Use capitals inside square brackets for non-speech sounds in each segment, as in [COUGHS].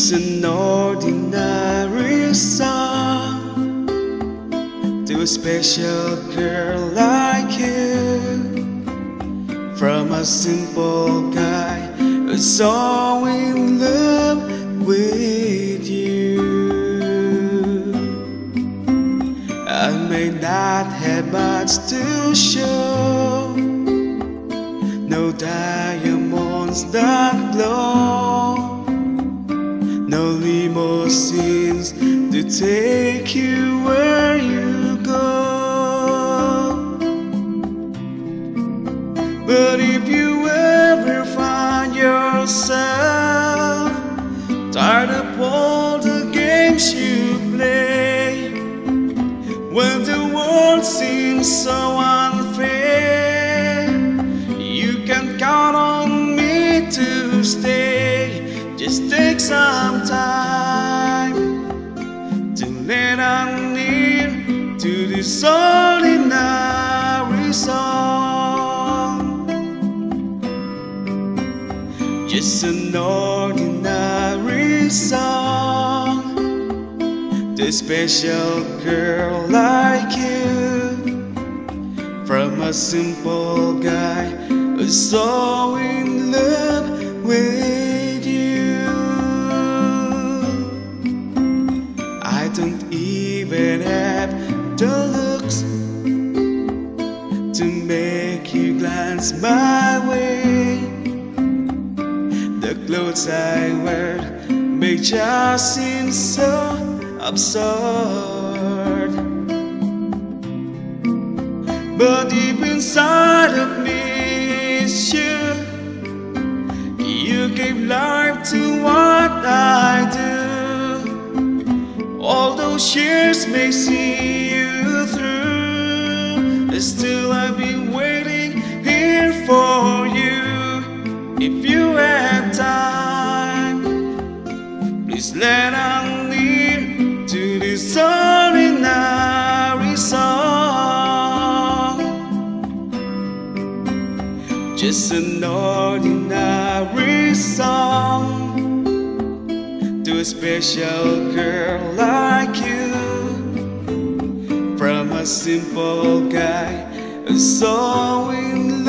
Just an ordinary song. To a special girl like you. From a simple guy who's so in love with you. I may not have much to show, no diamonds that glow, limousines to take you where you go. But if you ever find yourself tired of all the games you play, when the world seems so unfair, you can count on me to stay. Just take some time to this ordinary song. Just an ordinary song to a special girl like you from a simple guy who's so in love with you. I don't even have the make you glance my way. The clothes I wear may just seem so absurd. But deep inside of me is you. You gave life to what I do. All those years may see you through. Still, I've been waiting for you. If you have time, please let on near to this ordinary song. Just an ordinary song to a special girl like you from a simple guy so in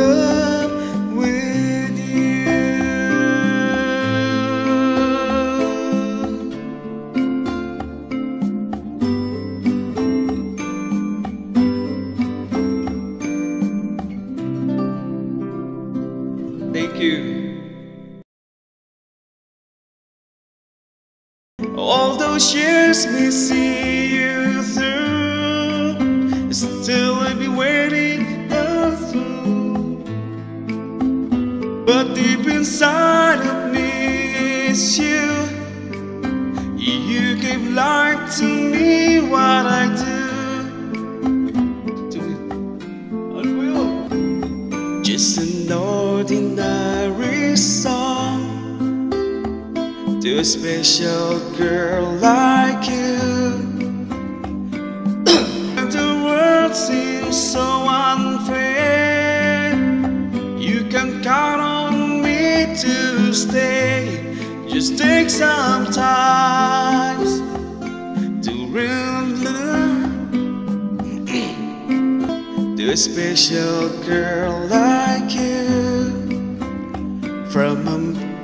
All those years may see you through, still I'll be waiting through. But deep inside of me is you. You gave life to me, what I do. Do it. I will. Just an ordinary song to a special girl like you. [COUGHS] the world seems so unfair. You can count on me to stay. Just take some time to remember [COUGHS] to a special girl like you from a